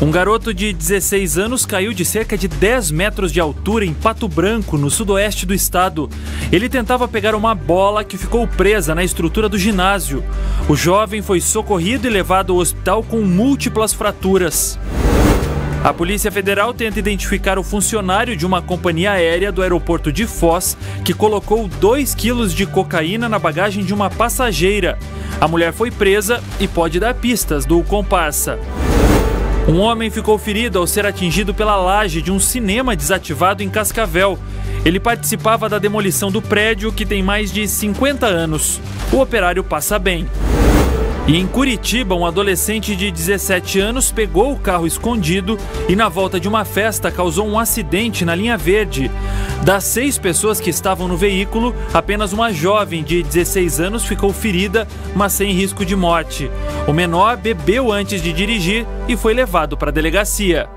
Um garoto de 16 anos caiu de cerca de 10 metros de altura em Pato Branco, no sudoeste do estado. Ele tentava pegar uma bola que ficou presa na estrutura do ginásio. O jovem foi socorrido e levado ao hospital com múltiplas fraturas. A Polícia Federal tenta identificar o funcionário de uma companhia aérea do aeroporto de Foz que colocou 2 quilos de cocaína na bagagem de uma passageira. A mulher foi presa e pode dar pistas do comparsa. Um homem ficou ferido ao ser atingido pela laje de um cinema desativado em Cascavel. Ele participava da demolição do prédio que tem mais de 50 anos. O operário passa bem. E em Curitiba, um adolescente de 17 anos pegou o carro escondido e, na volta de uma festa, causou um acidente na linha verde. Das seis pessoas que estavam no veículo, apenas uma jovem de 16 anos ficou ferida, mas sem risco de morte. O menor bebeu antes de dirigir e foi levado para a delegacia.